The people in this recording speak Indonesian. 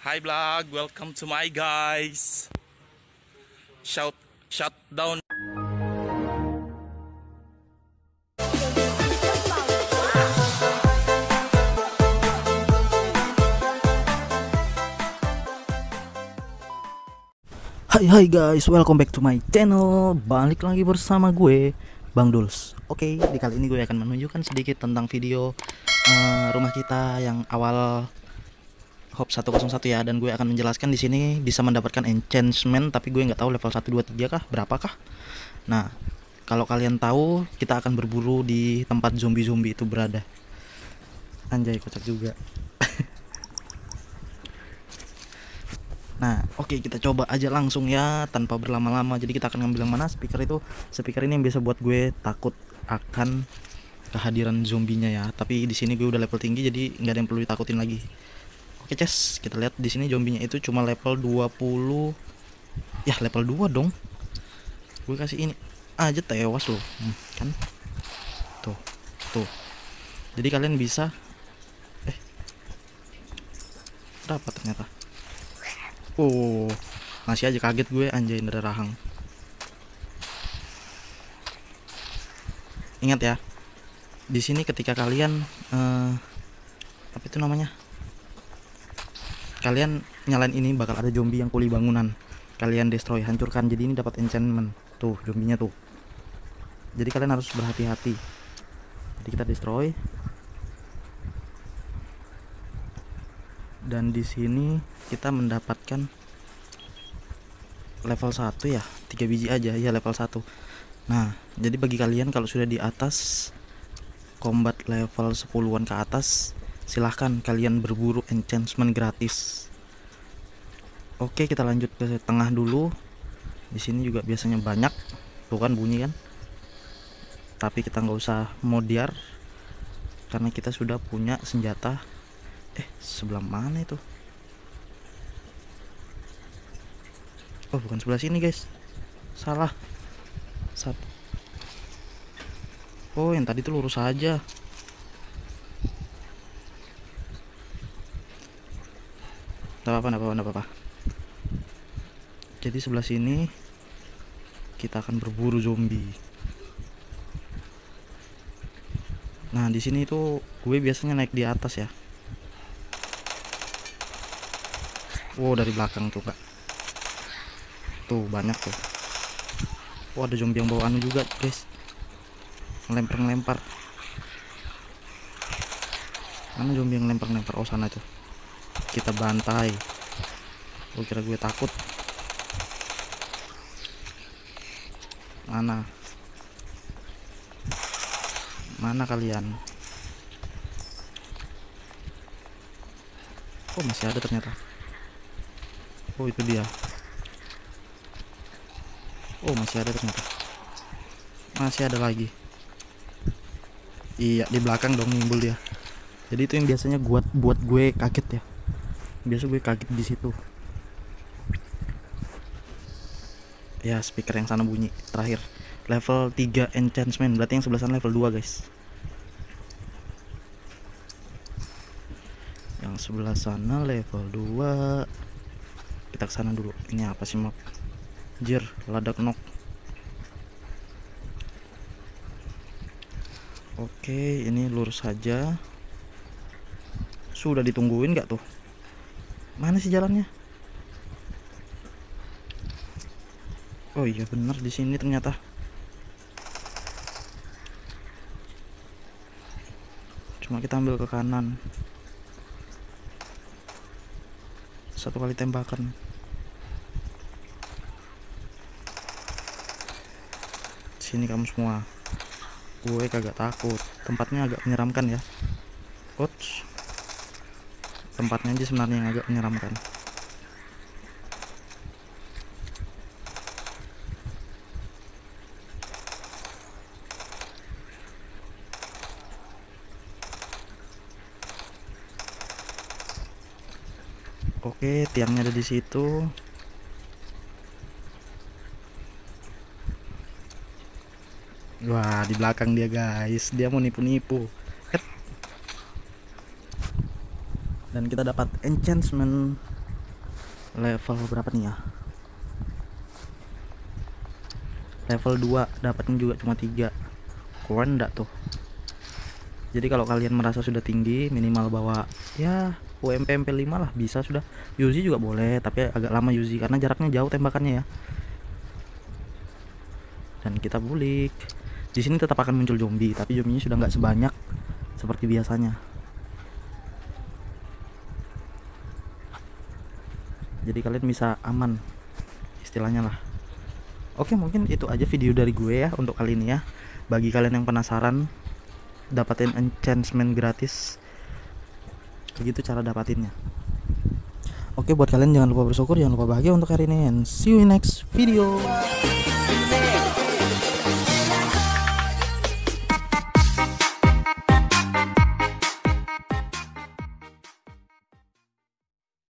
Hi vlog, welcome to my guys. Shout shut down. Hai hai guys, welcome back to my channel Balik lagi bersama gue, Bang Duls Oke, di kali ini gue akan menunjukkan sedikit tentang video eh, rumah kita yang awal Hop 101 ya Dan gue akan menjelaskan di sini bisa mendapatkan enchantment Tapi gue nggak tahu level 1, 2, 3 kah, berapakah Nah, kalau kalian tahu kita akan berburu di tempat zombie-zombie itu berada Anjay, kocak juga Nah, oke kita coba aja langsung ya tanpa berlama-lama. Jadi kita akan ngambil yang mana speaker itu. Speaker ini yang bisa buat gue takut akan kehadiran zombinya ya. Tapi di sini gue udah level tinggi jadi nggak ada yang perlu ditakutin lagi. Oke, Ces, kita lihat di sini zombinya itu cuma level 20. Ya, level 2 dong. Gue kasih ini aja tewas loh. Hmm, kan? Tuh. Tuh. Jadi kalian bisa eh dapat ternyata. Oh, masih aja kaget gue anjay dari rahang. Ingat ya, di sini ketika kalian eh, apa itu namanya? Kalian nyalain ini bakal ada zombie yang kuli bangunan. Kalian destroy, hancurkan. Jadi ini dapat enchantment. Tuh, zombinya tuh. Jadi kalian harus berhati-hati. Jadi kita destroy. dan di sini kita mendapatkan level 1 ya tiga biji aja ya level 1 nah jadi bagi kalian kalau sudah di atas combat level 10-an ke atas silahkan kalian berburu enchantment gratis. Oke kita lanjut ke tengah dulu. Di sini juga biasanya banyak. Tuh kan bunyi kan? Tapi kita nggak usah modiar karena kita sudah punya senjata. Eh sebelah mana itu? Oh bukan sebelah sini guys. Salah. Satu oh yang tadi tuh lurus aja Apa-apa, apa-apa, apa-apa. Jadi sebelah sini kita akan berburu zombie. Nah di sini tuh gue biasanya naik di atas ya. Wow dari belakang tuh kak Tuh banyak tuh Wah ada zombie yang bawa anu juga guys Ngelempar-ngelempar Mana zombie yang lempar-lempar Oh sana tuh Kita bantai. Gue kira gue takut. Mana? Mana kalian? Oh masih ada ternyata. Oh itu dia. Oh masih ada ternyata. Masih ada lagi. Iya di belakang dong nimbul dia Jadi itu yang biasanya buat buat gue kaget ya Biasa gue kaget di situ. Ya speaker yang sana bunyi. Terakhir. Level 3 enchantment. Berarti yang sebelah sana level 2 guys. Yang sebelah sana level 2 kita ke sana dulu. Ini apa sih map jir ladak nok oke ini lurus saja. Sudah ditungguin nggak tuh mana sih jalannya? Oh iya bener di sini ternyata. Cuma kita ambil ke kanan. Satu kali tembakan. Sini kamu semua. Gue kagak takut. Tempatnya agak menyeramkan ya. Coach tempatnya aja sebenarnya yang agak menyeramkan Oke, tiangnya ada di situ. Wah, di belakang dia, guys. Dia mau nipu-nipu. Dan kita dapat enchantment level berapa nih ya? Level 2 dapatnya juga cuma 3 keren enggak tuh? Jadi kalau kalian merasa sudah tinggi minimal bawa ya UMP MP 5 lah bisa sudah. Yuzi juga boleh tapi agak lama Yuzi karena jaraknya jauh tembakannya ya. Dan kita bulik. Di sini tetap akan muncul zombie tapi zombinya sudah nggak sebanyak seperti biasanya jadi kalian bisa aman istilahnya lah. Oke mungkin itu aja video dari gue ya untuk kali ini ya. Bagi kalian yang penasaran dapatin enchantment gratis. Begitu cara dapatinnya. Oke buat kalian jangan lupa bersyukur jangan lupa bahagia untuk hari ini and see you in next video